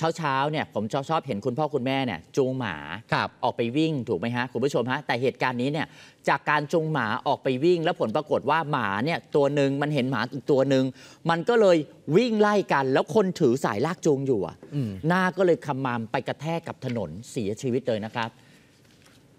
เช้าเช้าๆเนี่ยผมชอบชอบเห็นคุณพ่อคุณแม่เนี่ยจูงหมาครับออกไปวิ่งถูกไหมฮะคุณผู้ชมฮะแต่เหตุการณ์นี้เนี่ยจากการจูงหมาออกไปวิ่ง แล้วผลปรากฏว่าหมาเนี่ยตัวหนึ่งมันเห็นหมาอีกตัวหนึ่งมันก็เลยวิ่งไล่กัน แล้วคนถือสายลากจูงอยู่อะอืมหน้าก็เลยคำมามไปกระแทกกับถนนเสียชีวิตเลยนะครับ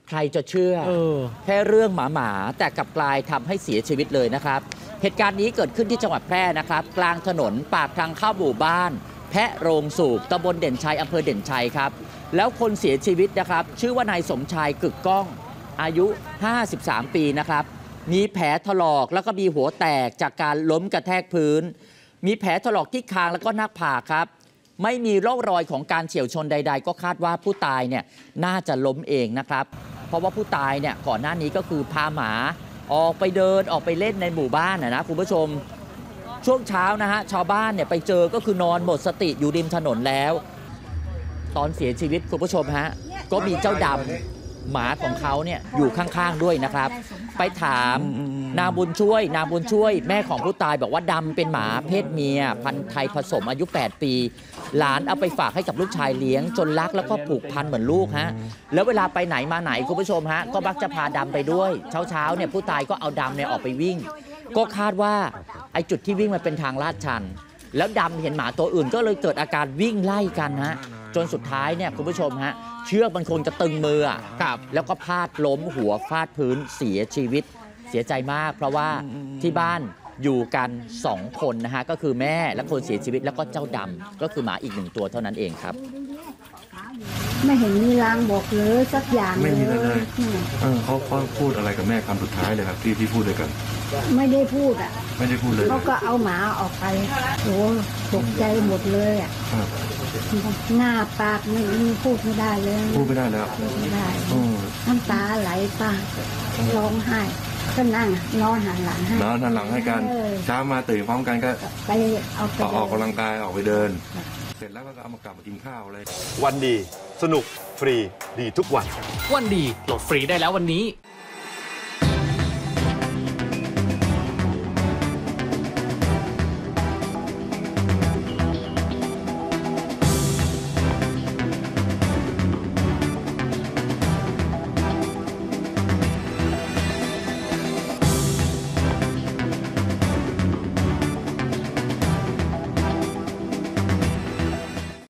ใครจะเชื่อเออแค่เรื่องหมาหมาๆแต่กลับกลายทำให้เสียชีวิตเลยนะครับ เหตุการณ์นี้เกิดขึ้นที่จังหวัดแพร่นะครับ กลางถนนปากทางเข้าหมู่บ้าน แพะโรงสูบตำบลเด่นชัยอำเภอเด่นชัยครับ แล้วคนเสียชีวิตนะครับ ชื่อว่านายสมชายกึกก้อง อายุ 53 ปีนะครับ มีแผลถลอกแล้วก็มีหัวแตกจากการล้มกระแทกพื้น มีแผลถลอกที่คางแล้วก็หน้าผากครับ ไม่มีร่องรอยของการเฉียวชนใด ๆ ก็คาดว่าผู้ตายเนี่ยน่าจะล้มเองนะครับ เพราะว่าผู้ตายเนี่ยก่อนหน้านี้ก็คือพาหมาออกไปเดินออกไปเล่นในหมู่บ้านนะนะคุณผู้ชม ช่วงเช้านะฮะชาวบ้านเนี่ยไปเจอก็คือนอนหมดสติอยู่ริมถนนแล้ว ตอนเสียชีวิตคุณผู้ชมฮะก็มีเจ้าดำหมาของเขาเนี่ยอยู่ข้างๆด้วยนะครับ ไปถามนางบุญช่วย นางบุญช่วย แม่ของผู้ตายบอกว่าดำเป็นหมาเพศเมีย พันธุ์ไทยผสมอายุ 8 ปี หลานเอาไปฝากให้กับลูกชายเลี้ยง จนรักแล้วก็ผูกพันเหมือนลูกฮะแล้วเวลาไปไหนมาไหนคุณผู้ชมฮะก็มักจะพาดำไปด้วย เช้าๆเนี่ยผู้ตายก็เอาดำเนี่ยออกไปวิ่ง ก็คาดว่า ไอ้จุดที่วิ่งมันเป็นทางลาดชัน แล้วดำเห็นหมาตัวอื่นก็เลยเกิดอาการวิ่งไล่กันฮะจนสุดท้ายเนี่ยคุณผู้ชมฮะเชือกมันคงจะตึงมืออะครับ แล้วก็พลาดล้มหัวฟาดพื้นเสียชีวิต เสียใจมาก เพราะว่าที่บ้านอยู่กัน 2 คนนะฮะก็คือแม่และคนเสียชีวิตแล้วก็เจ้าดำก็คือหมาอีกหนึ่งตัวเท่านั้นเองครับ ไม่เห็นมีรางบอกเลยสักอย่างไม่มีเลยเลยอืมเออเขาเขาพูดอะไรกับแม่คำสุดท้ายเลยครับที่ที่พูดด้วยกัน ไม่ได้พูดอะ ไม่ได้พูดเลยเขาก็เอาหมาออกไปโอ้ตกใจหมดเลยอะครับหน้าปากไม่มีพูดไม่ได้เลยพูดไม่ได้แล้วพูดไม่ได้อืมน้ำตาไหลป้าร้องไห้ก็นั่งนอนหันหลังให้นอนหันหลังให้กันเออเช้ามาตื่นพร้อมกันก็ไปเอาไปออกออกกำลังกายออกไปเดินเสร็จแล้วก็เอามากลับมากินข้าวเลย วันดีสนุกฟรีดีทุกวัน วันดีโหลดฟรีได้แล้ววันนี้